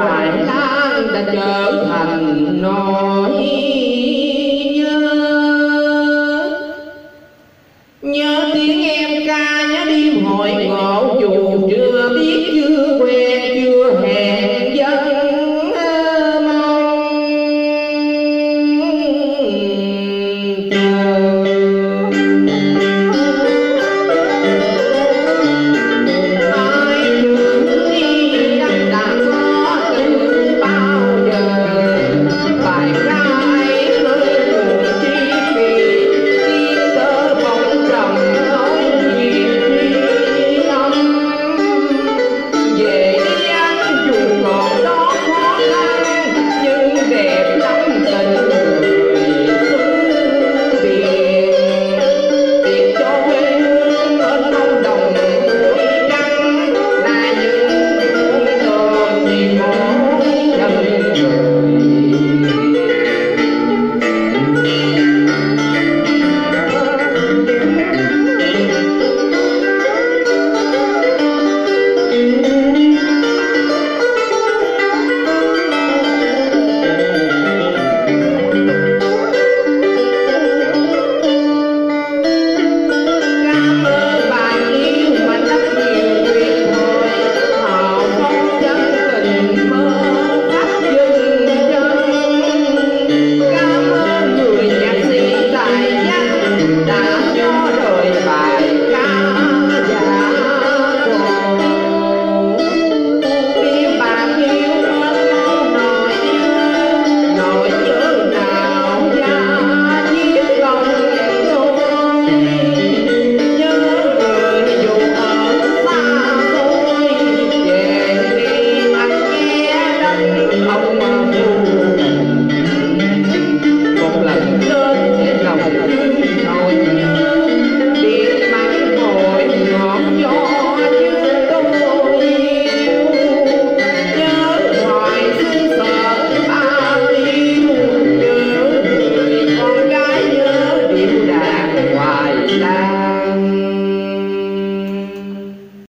hoài lan đã trở thành nỗi Amén.